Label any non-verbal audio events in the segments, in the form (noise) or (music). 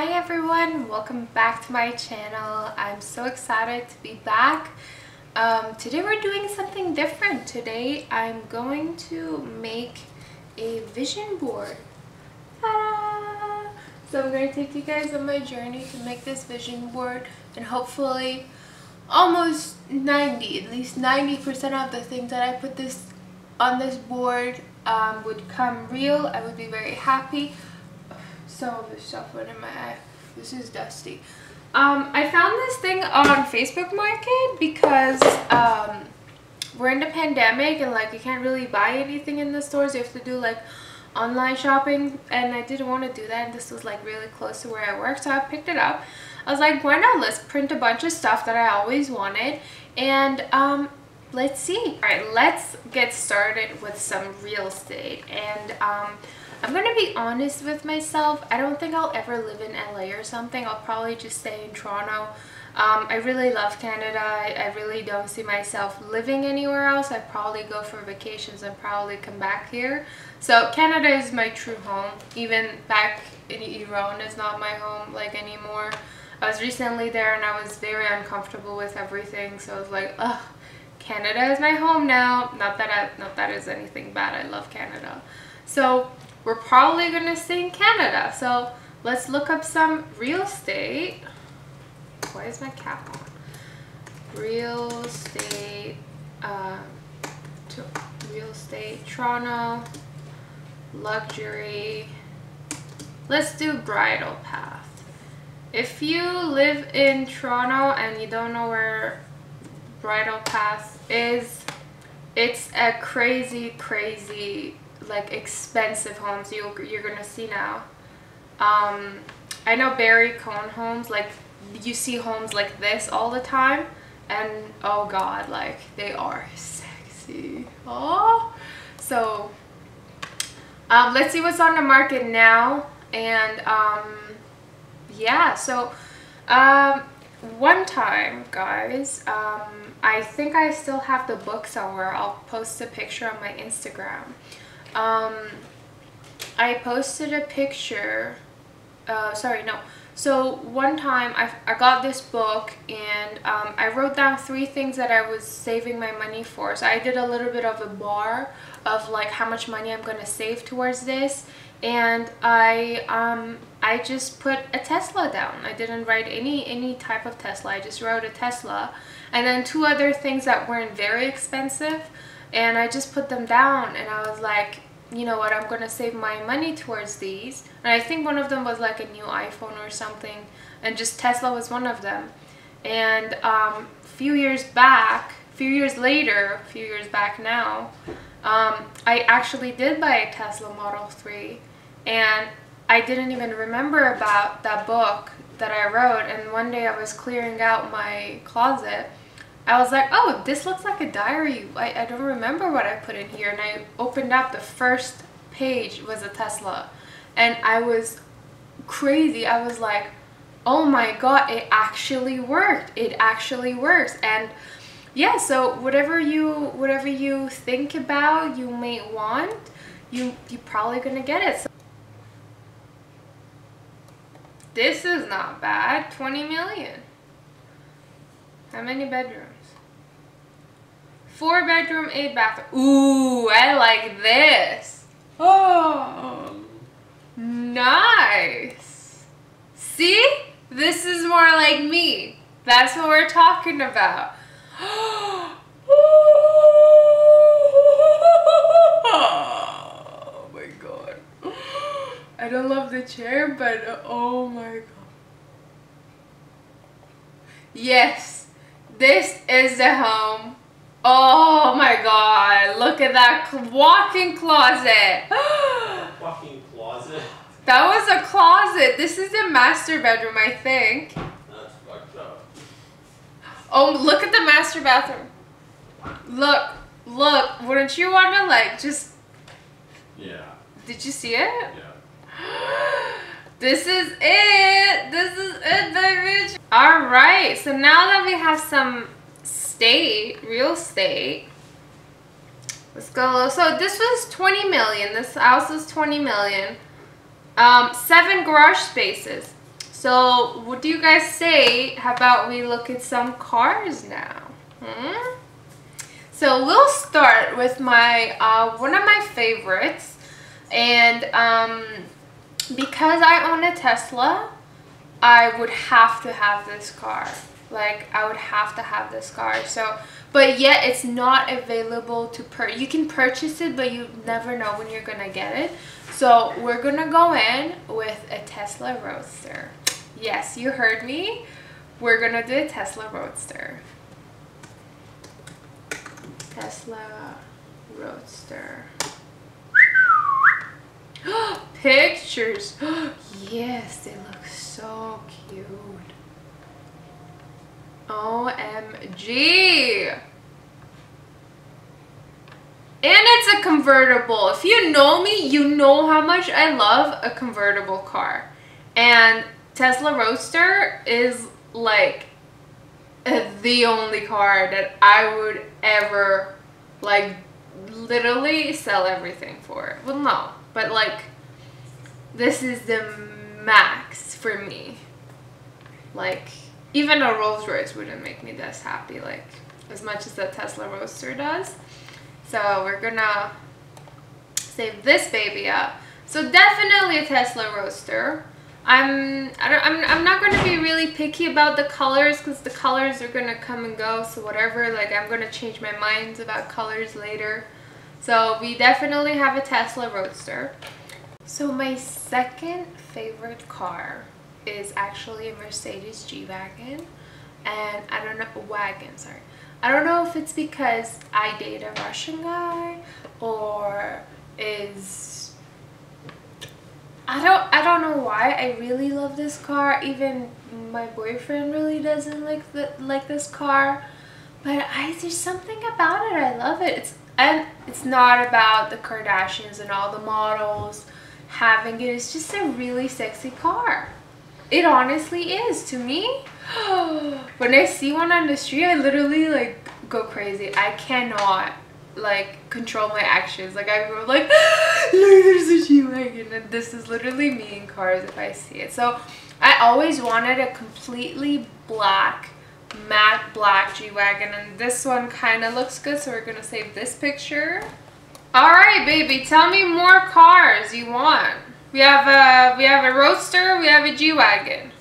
Hi everyone, welcome back to my channel. I'm so excited to be back. Um, today we're doing something different. Today I'm going to make a vision board. So I'm going to take you guys on my journey to make this vision board and hopefully almost 90, at least 90% of the things that I put this on this board um, would come real. I would be very happy. Of this stuff went in my eye. This is dusty. Um, I found this thing on Facebook Market because um, we're in the pandemic and like you can't really buy anything in the stores. You have to do like online shopping and I didn't want to do that and this was like really close to where I work so I picked it up. I was like why not let's print a bunch of stuff that I always wanted and um, let's see. Alright let's get started with some real estate and um, I'm gonna be honest with myself. I don't think I'll ever live in LA or something. I'll probably just stay in Toronto. Um, I really love Canada. I, I, really don't see myself living anywhere else. I'd probably go for vacations and probably come back here. So Canada is my true home. Even back in Iran is not my home like anymore. I was recently there and I was very uncomfortable with everything. So I was like, ugh, Canada is my home now. Not that I, not that is anything bad. I love Canada. So we're probably going to stay in Canada. So let's look up some real estate. Why is my cap on? Real estate, uh, real estate, Toronto, luxury. Let's do Bridle Path. If you live in Toronto and you don't know where Bridle Path is, it's a crazy, crazy like expensive homes you you're gonna see now. Um, I know Barry Cohen homes like you see homes like this all the time, and oh god, like they are sexy. Oh, so um, let's see what's on the market now, and um, yeah, so um, one time, guys, um, I think I still have the book somewhere. I'll post a picture on my Instagram um, I posted a picture, uh, sorry, no. So one time I, I got this book and um, I wrote down three things that I was saving my money for. So I did a little bit of a bar of like how much money I'm going to save towards this. And I um, I just put a Tesla down. I didn't write any any type of Tesla. I just wrote a Tesla. And then two other things that weren't very expensive and I just put them down and I was like you know what I'm gonna save my money towards these. And I think one of them was like a new iPhone or something and just Tesla was one of them. And um, a few years back a few years later a few years back now um, I actually did buy a Tesla Model 3 and I didn't even remember about that book that I wrote. And one day I was clearing out my closet I was like, oh, this looks like a diary. I, I don't remember what I put in here. And I opened up, the first page was a Tesla. And I was crazy. I was like, oh my god, it actually worked. It actually works. And yeah, so whatever you whatever you think about, you may want, you you're probably gonna get it. So this is not bad. 20 million. How many bedrooms? Four bedroom, eight bathroom. Ooh, I like this. Oh, nice. See? This is more like me. That's what we're talking about. (gasps) oh my god. I don't love the chair, but oh my god. Yes, this is the home. Oh my god, look at that walk-in closet. (gasps) walk-in closet? That was a closet. This is the master bedroom, I think. That's fucked up. Oh, look at the master bathroom. Look, look, wouldn't you want to like just... Yeah. Did you see it? Yeah. (gasps) this is it. This is it, baby. All right, so now that we have some estate, real estate. Let's go. So this was 20 million. This house was 20 million. Um, seven garage spaces. So what do you guys say? How about we look at some cars now? Hmm? So we'll start with my uh, one of my favorites, and um, because I own a Tesla, I would have to have this car. Like I would have to have this car. So, but yet it's not available to per. You can purchase it, but you never know when you're gonna get it. So we're gonna go in with a Tesla Roadster. Yes, you heard me. We're gonna do a Tesla Roadster. Tesla Roadster. (gasps) Pictures. (gasps) yes, they look so cute. OMG. And it's a convertible. If you know me, you know how much I love a convertible car. And Tesla Roadster is like the only car that I would ever like literally sell everything for. Well, no, but like this is the max for me. Like even a Rolls Royce wouldn't make me this happy like as much as the Tesla Roadster does. So we're gonna save this baby up. So definitely a Tesla Roadster. I'm I don't, I'm I'm not gonna be really picky about the colors because the colors are gonna come and go. So whatever, like I'm gonna change my mind about colors later. So we definitely have a Tesla Roadster. So my second favorite car is actually a Mercedes G-Wagon, and I don't know wagon. Sorry, I don't know if it's because I date a Russian guy or is I don't I don't know why I really love this car. Even my boyfriend really doesn't like the like this car. But I there's something about it. I love it. It's and it's not about the Kardashians and all the models having it. It's just a really sexy car. It honestly is to me. (gasps) when I see one on the street, I literally like go crazy. I cannot like control my actions. Like I go like, (gasps) look, there's a G-Wagon. And this is literally me in cars if I see it. So I always wanted a completely black, matte black G-Wagon. And this one kind of looks good. So we're going to save this picture. All right, baby, tell me more cars you want. We have a, we have a Roadster, we have a G-Wagon.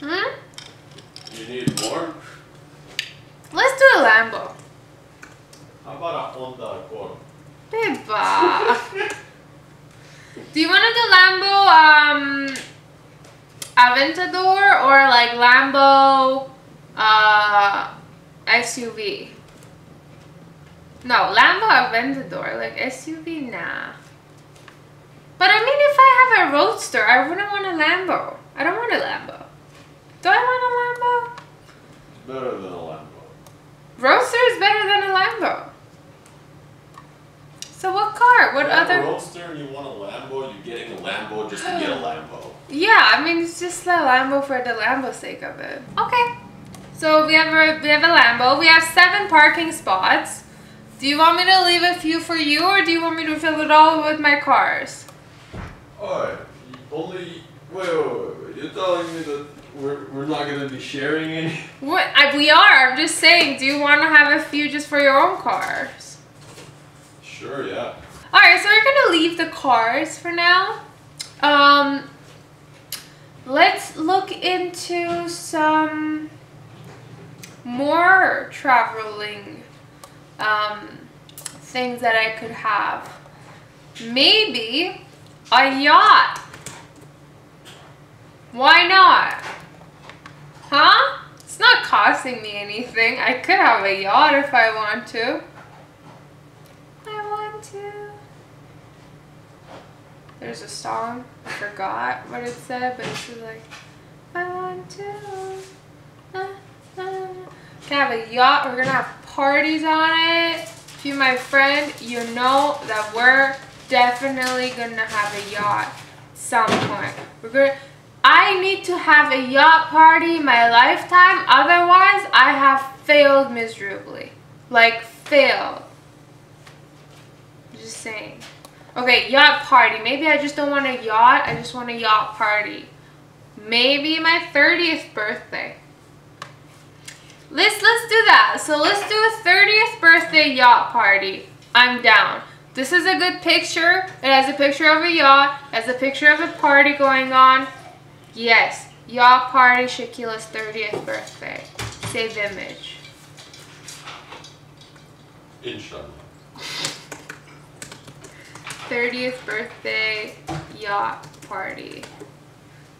Hmm? You need more? Let's do a Lambo. How about a Honda Accord? Beba. (laughs) do you want to do Lambo um, Aventador or like Lambo uh, SUV? No, Lambo Aventador, like SUV, nah. But I mean, if I have a Roadster, I wouldn't want a Lambo. I don't want a Lambo. Do I want a Lambo? It's better than a Lambo. Roadster is better than a Lambo. So what car? What have other? a Roadster and you want a Lambo, you're getting a Lambo just to get a Lambo. Yeah, I mean it's just a Lambo for the Lambo sake of it. Okay. So we have a we have a Lambo. We have seven parking spots. Do you want me to leave a few for you, or do you want me to fill it all with my cars? Alright, only. Wait, wait, wait. You're telling me that we're, we're not gonna be sharing any? What? I, we are. I'm just saying. Do you want to have a few just for your own cars? Sure, yeah. All right. So we're gonna leave the cars for now. Um. Let's look into some more traveling um, things that I could have. Maybe a yacht. Why not? Huh? It's not costing me anything. I could have a yacht if I want to. I want to. There's a song. I forgot what it said, but it's like, I want to. Uh, uh. Can have a yacht. We're gonna have parties on it. If you're my friend, you know that we're definitely gonna have a yacht some point. We're gonna. I need to have a yacht party my lifetime. Otherwise, I have failed miserably. Like failed. Just saying. Okay, yacht party. Maybe I just don't want a yacht. I just want a yacht party. Maybe my 30th birthday. Let's let's do that. So let's do a 30th birthday yacht party. I'm down. This is a good picture. It has a picture of a yacht. It has a picture of a party going on. Yes, yacht party, Shakila's 30th birthday. Save image. Inshallah. 30th birthday yacht party.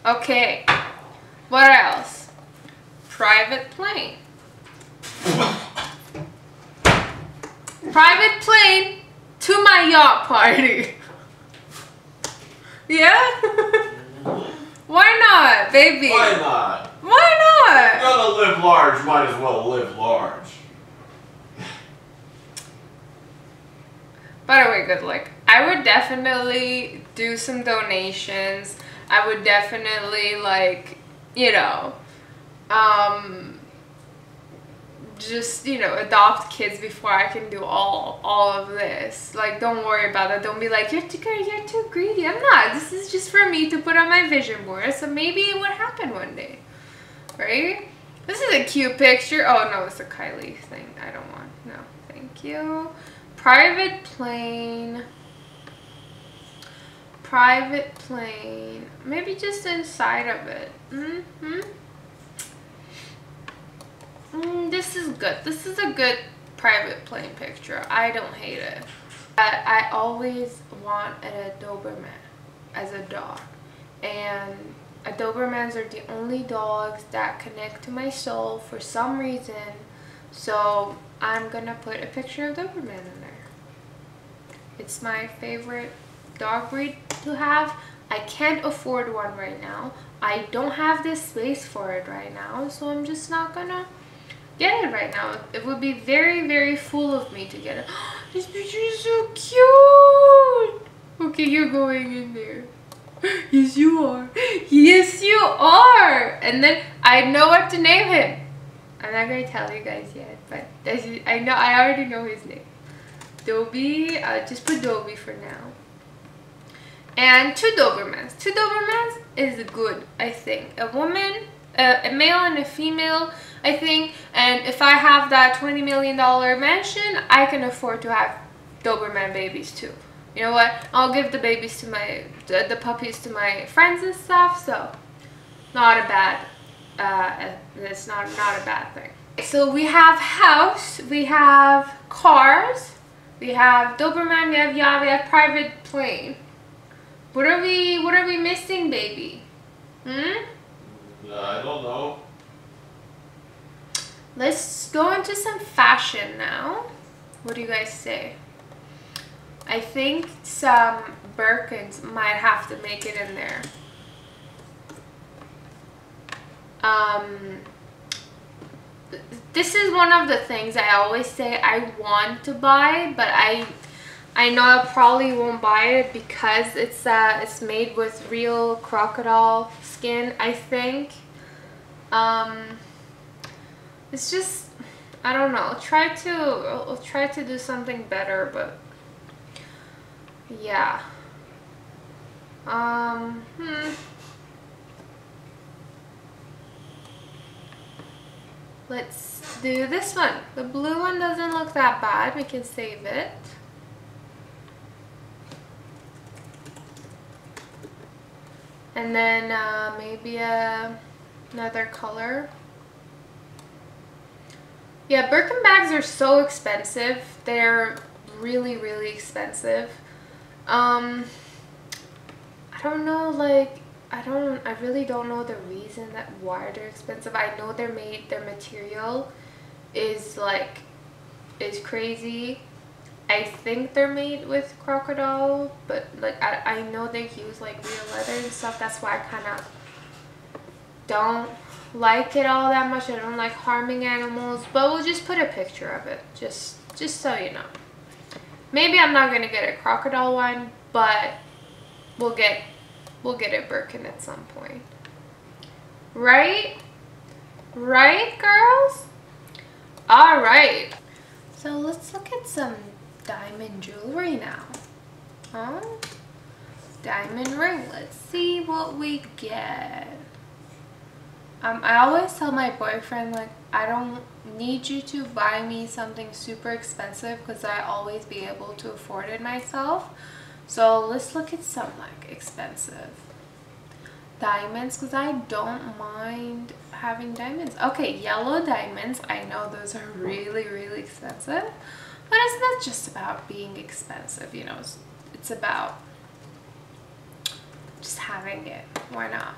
Okay. What else? Private plane. Private plane to my yacht party. (laughs) yeah? (laughs) Why not, baby? Why not? Why not? gotta live large, might as well live large. By the way, good luck. I would definitely do some donations. I would definitely like, you know, um just, you know, adopt kids before I can do all all of this. Like don't worry about it. Don't be like, you're too good, you're too greedy. I'm not. This is just for me to put on my vision board. So maybe it would happen one day. Right? This is a cute picture. Oh no, it's a Kylie thing. I don't want. No, thank you. Private plane. Private plane. Maybe just inside of it. Mm, this is good. This is a good private plane picture. I don't hate it. I, I always want a Doberman as a dog. And Dobermans are the only dogs that connect to my soul for some reason. So I'm gonna put a picture of Doberman in there. It's my favorite dog breed to have. I can't afford one right now. I don't have this space for it right now, so I'm just not gonna get it right now. It would be very, very fool of me to get it. (gasps) this picture is so cute! Okay, you're going in there. (gasps) Yes, you are. Yes, you are! And then I know what to name him. I'm not gonna tell you guys yet, but I know I already know his name. Dobie, uh, just put Dobie for now. And two Dobermans. Two Dobermans is good, I think. A woman, a, a male and a female, I think. And if I have that $20 million mansion, I can afford to have Doberman babies too. You know what? I'll give the babies to my, the, the puppies to my friends and stuff. So, not a bad, uh, it's not, not a bad thing. So we have house, we have cars, we have Doberman, we have yacht, we have private plane. What are we what are we missing, baby? Hmm? Uh, I don't know. Let's go into some fashion now. What do you guys say? I think some Birkins might have to make it in there. Um, this is one of the things I always say I want to buy, but I I know I probably won't buy it because it's uh it's made with real crocodile skin, I think. Um it's just I don't know. I'll try to I'll, try to do something better, but yeah. Um hmm. Let's do this one. The blue one doesn't look that bad. We can save it. And then uh, maybe a, another color. Yeah, Birkin bags are so expensive. They're really, really expensive. Um, I don't know, like, I don't, I really don't know the reason that why they're expensive. I know they're made, their material is like, is crazy. I think they're made with crocodile, but like I, I know they use like real leather and stuff. That's why I kind of don't like it all that much. I don't like harming animals, but we'll just put a picture of it, just just so you know. Maybe I'm not gonna get a crocodile one, but we'll get we'll get a Birkin at some point. Right? Right, girls? All right. So let's look at some diamond jewelry now. Oh, diamond ring. Let's see what we get. Um, I always tell my boyfriend like I don't need you to buy me something super expensive because I always be able to afford it myself. So let's look at some like expensive diamonds because I don't mind having diamonds. Okay, yellow diamonds. I know those are really, really expensive. But it's not just about being expensive, you know. It's, it's about just having it. Why not?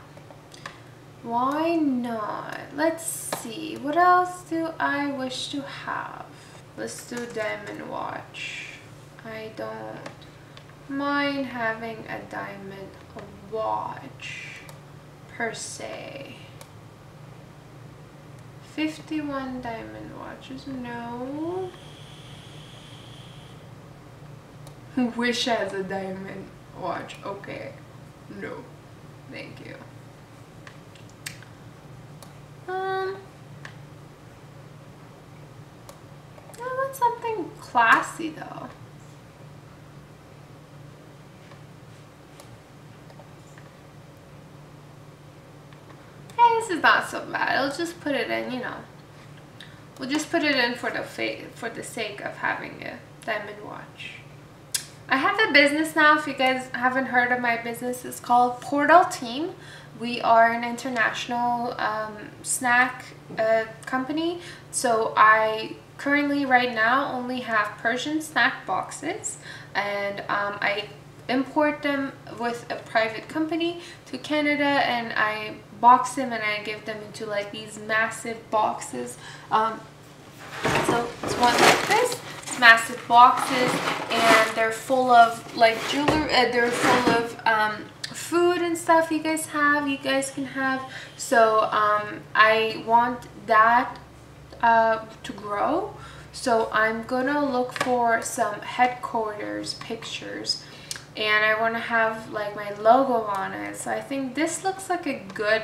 Why not? Let's see. What else do I wish to have? Let's do diamond watch. I don't mind having a diamond watch per se. 51 diamond watches, no. Wish has a diamond watch, okay. No, thank you. Um, I want something classy though. Hey, this is not so bad. I'll just put it in, you know. We'll just put it in for the for the sake of having a diamond watch. I have a business now. If you guys haven't heard of my business, it's called Portal Team. We are an international um, snack uh, company. So I currently right now only have Persian snack boxes and um, I import them with a private company to Canada and I box them and I give them into like these massive boxes. Um, so it's one like this, it's massive boxes and they're full of like jewelry, uh, they're full of um, food and stuff you guys have, you guys can have. So um, I want that uh, to grow. So I'm gonna look for some headquarters pictures and I want to have like my logo on it so I think this looks like a good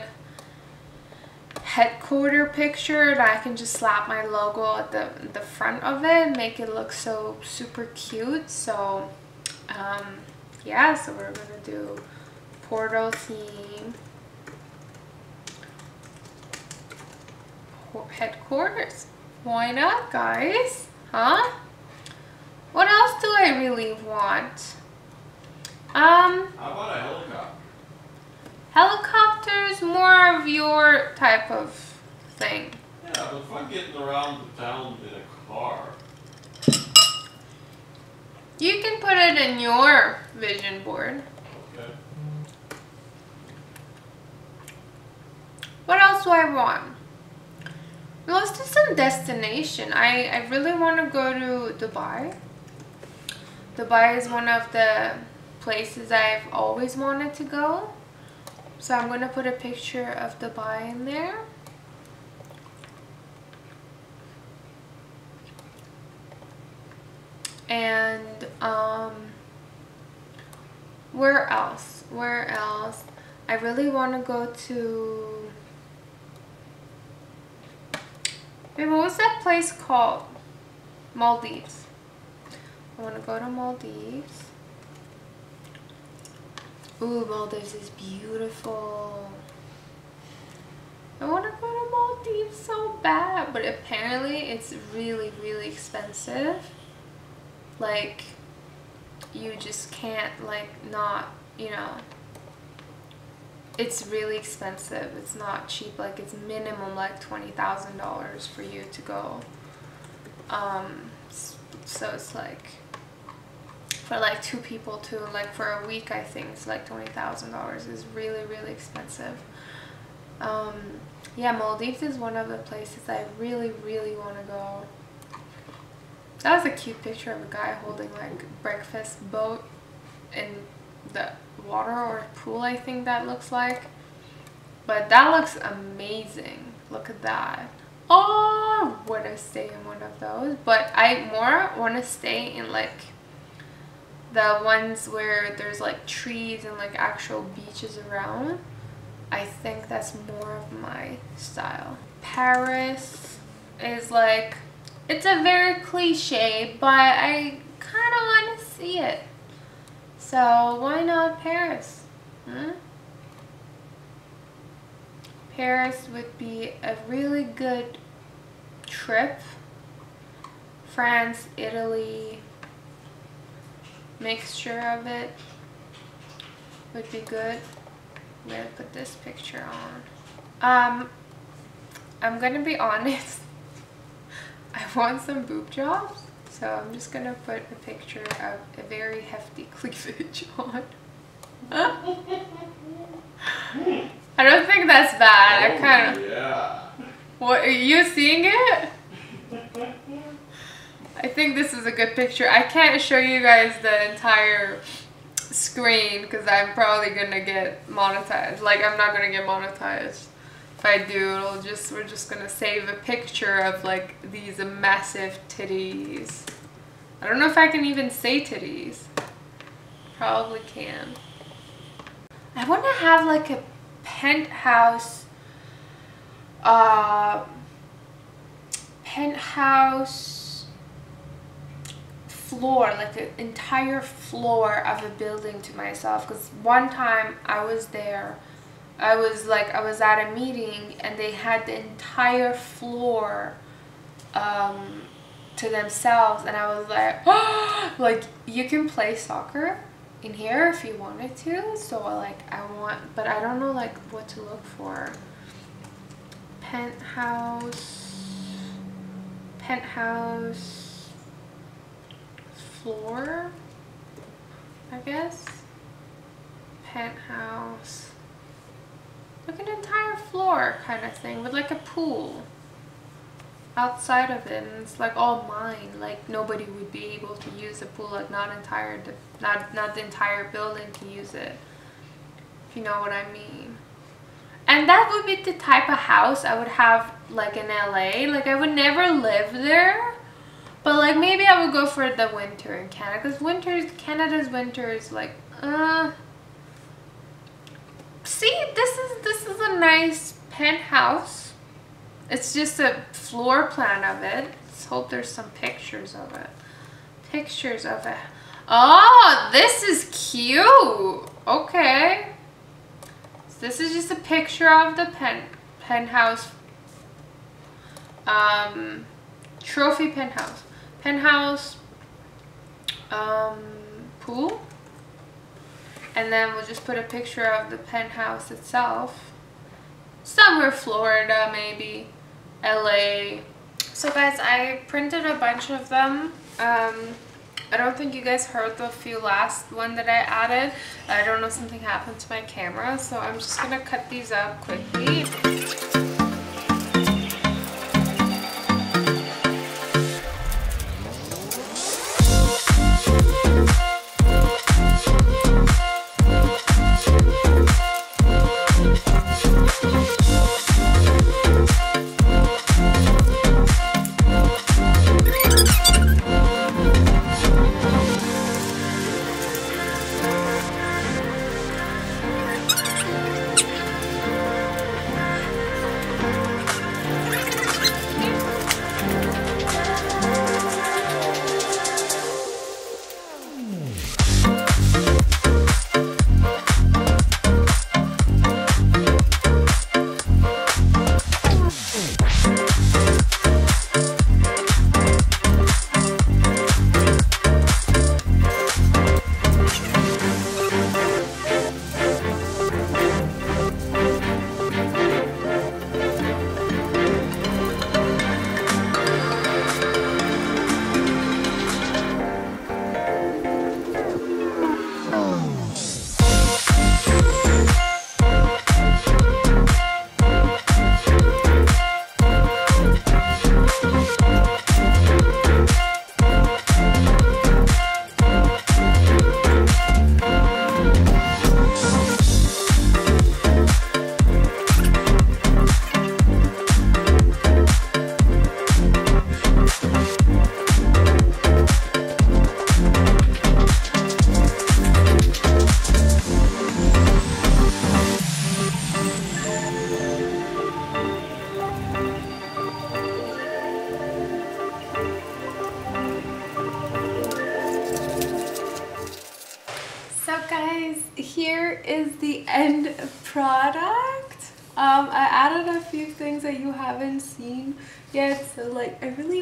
headquarter picture that I can just slap my logo at the, the front of it and make it look so super cute so um, yeah so we're gonna do portal theme headquarters why not guys huh what else do I really want um, How about a helicopter? Helicopter's more of your type of thing. Yeah, but if I'm getting around the town in a car. You can put it in your vision board. Okay. What else do I want? Let's do some destination. I, I really want to go to Dubai. Dubai is one of the places I've always wanted to go. So I'm going to put a picture of Dubai in there. And um, where else? Where else? I really want to go to... Wait, what was that place called? Maldives. I want to go to Maldives. Ooh, Maldives is beautiful. I want to go to Maldives so bad, but apparently it's really, really expensive. Like, you just can't, like, not, you know, it's really expensive. It's not cheap. Like, it's minimum, like, $20,000 for you to go. Um, so it's like for like two people too like for a week i think it's like $20000 is really really expensive um, yeah maldives is one of the places i really really want to go that was a cute picture of a guy holding like breakfast boat in the water or pool i think that looks like. But that looks amazing. Look at that. Oh I want to stay in one of those. But i more want to stay in like the ones where there's like trees and like actual beaches around. I think that's more of my style. Paris is like it's a very cliche but I kind of want to see it So why not Paris? Huh? Paris would be a really good trip. France, Italy, mixture of it would be good. I'm gonna put this picture on. Um, I'm gonna be (laughs) honest. I want some boob jobs, so I'm just gonna put a picture of a very hefty (laughs) cleavage on. I don't think that's bad. I Oh, kind of. Yeah. What are you seeing it? I think this is a good picture. I can't show you guys the entire screen because I'm probably gonna get monetized. Like I'm not gonna get monetized. If I do, just we're just gonna save a picture of like these massive titties. I don't know if I can even say titties. Probably can. I want to have like a penthouse uh penthouse floor like an entire floor of a building to myself because one time i was there i was like i was at a meeting and they had the entire floor um to themselves and i was like (gasps) like you can play soccer in here if you wanted to so like i want but i don't know like what to look for. Penthouse penthouse floor i guess. Penthouse like an entire floor kind of thing with like a pool. Outside of it and it's like all mine. Like nobody would be able to use the pool like not entire not not the entire building to use it. If you know what i mean. And that would be the type of house i would have like in la like i would never live there. But like maybe i would go for the winter in canada because winter canada's winter is like uh see this is this is a nice penthouse it's just a floor plan of it. Let's hope there's some pictures of it. Pictures of it. Oh, this is cute. Okay. So this is just a picture of the pen penthouse. Um, trophy penthouse. Penthouse. Um, pool. And then we'll just put a picture of the penthouse itself. Somewhere Florida, maybe. LA. So guys, I printed a bunch of them. Um, I don't think you guys heard the few last one that I added. I don't know, something happened to my camera, so I'm just gonna cut these up quickly.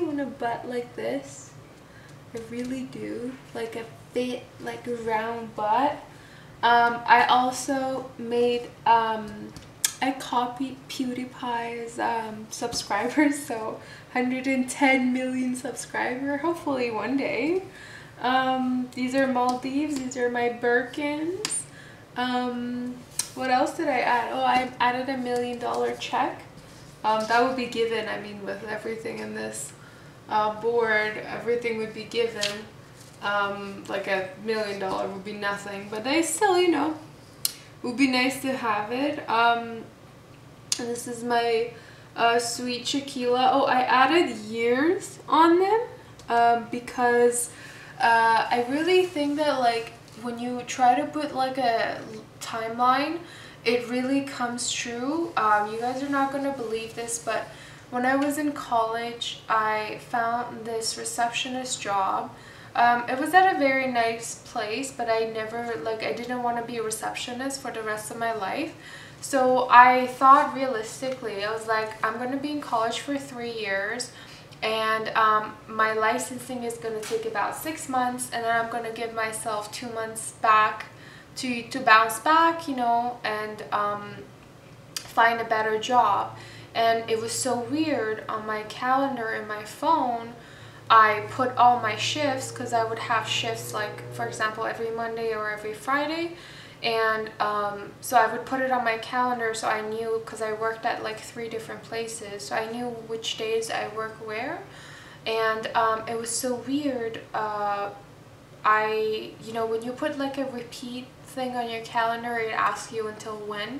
Want a butt like this. I really do. Like a fit, like a round butt. Um, I also made, um, I copied PewDiePie's um, subscribers. So 110 million subscriber, hopefully one day. Um, these are Maldives. These are my Birkins. Um, what else did I add? Oh, I added a million dollar check. Um, that would be given, I mean, with everything in this uh, board, everything would be given. Um, like a million dollar would be nothing, but they still, you know, would be nice to have it. Um, this is my uh, sweet Shakila. Oh, I added years on them um, because uh, I really think that like when you try to put like a timeline, it really comes true. Um, you guys are not going to believe this, but when I was in college, I found this receptionist job. Um, it was at a very nice place, but I never, like, I didn't want to be a receptionist for the rest of my life. So I thought realistically, I was like, I'm going to be in college for three years and um, my licensing is going to take about six months and then I'm going to give myself two months back to, to bounce back, you know, and um, find a better job. And it was so weird on my calendar in my phone, I put all my shifts because I would have shifts like, for example, every Monday or every Friday. And um, so I would put it on my calendar so I knew, because I worked at like three different places, so I knew which days I work where. And um, it was so weird. Uh, I, you know, when you put like a repeat thing on your calendar, it asks you until when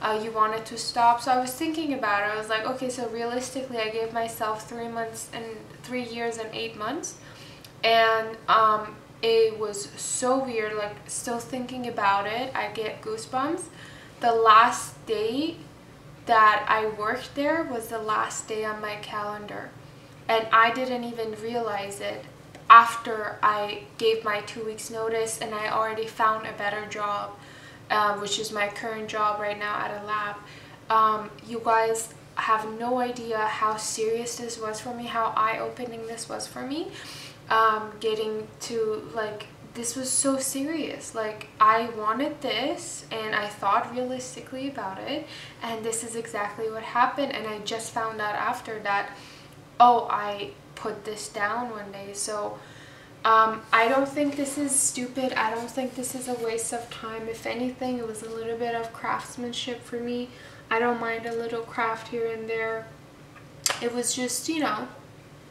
uh, you wanted to stop. So I was thinking about it. I was like, okay, so realistically, I gave myself three months and three years and eight months. And um, it was so weird, like still thinking about it, I get goosebumps. The last day that I worked there was the last day on my calendar. And I didn't even realize it after I gave my two weeks notice and I already found a better job, uh, which is my current job right now at a lab. Um, you guys have no idea how serious this was for me, how eye-opening this was for me. Um, getting to like this was so serious like I wanted this and I thought realistically about it and this is exactly what happened and I just found out after that oh I put this down one day. So um, I don't think this is stupid. I don't think this is a waste of time. If anything, it was a little bit of craftsmanship for me. I don't mind a little craft here and there. It was just, you know,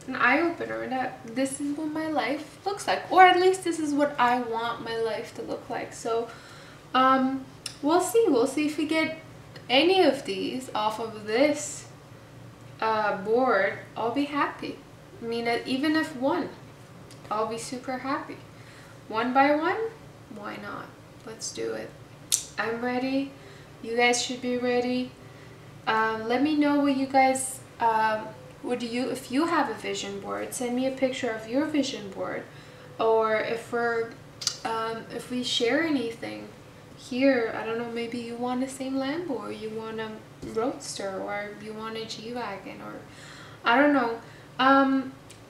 an eye-opener that this is what my life looks like. Or at least this is what I want my life to look like. So um, we'll see. We'll see if we get any of these off of this uh, board. I'll be happy. I mean, even if one, I'll be super happy. One by one, why not? Let's do it. I'm ready. You guys should be ready. Um, let me know what you guys, um, would you, if you have a vision board, send me a picture of your vision board. Or if we're, um, if we share anything here, I don't know, maybe you want the same Lambo or you want a Roadster or you want a G-Wagon or I don't know.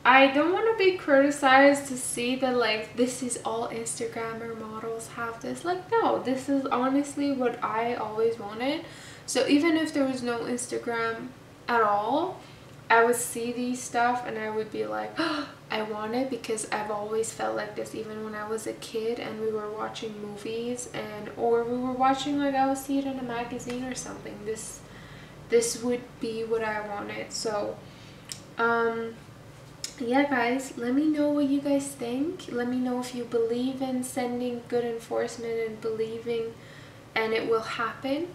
I don't want to be criticized to see that like this is all Instagrammer models have this. Like no, this is honestly what I always wanted. So even if there was no Instagram at all, I would see these stuff and I would be like, oh, (gasps) I want it because I've always felt like this even when I was a kid and we were watching movies and or we were watching like I would see it in a magazine or something. This this would be what I wanted. So um, yeah guys let me know what you guys think let me know if you believe in sending good enforcement and believing and it will happen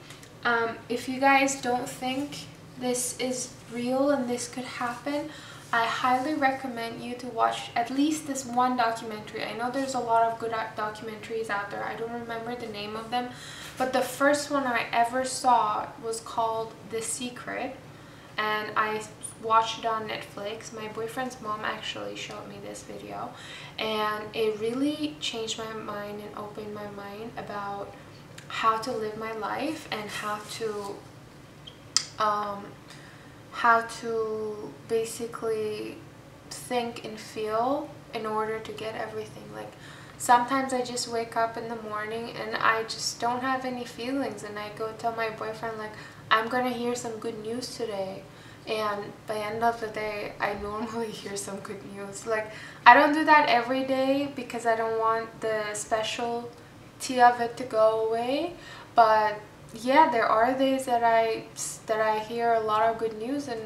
um, if you guys don't think this is real and this could happen I highly recommend you to watch at least this one documentary. I know there's a lot of good documentaries out there. I don't remember the name of them. But the first one I ever saw was called The Secret. And I watched it on Netflix. My boyfriend's mom actually showed me this video and it really changed my mind and opened my mind about how to live my life and how to um, how to basically think and feel in order to get everything like sometimes I just wake up in the morning and I just don't have any feelings and I go tell my boyfriend like I'm gonna hear some good news today and by end of the day I normally (laughs) hear some good news. Like I don't do that every day because I don't want the specialty of it to go away. But yeah there are days that I that I hear a lot of good news and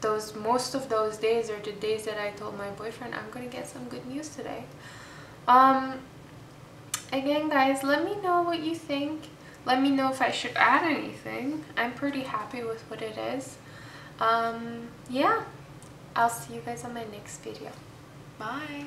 those most of those days are the days that I told my boyfriend I'm gonna get some good news today. Um again guys let me know what you think. Let me know if I should add anything. I'm pretty happy with what it is um yeah. I'll see you guys on my next video. Bye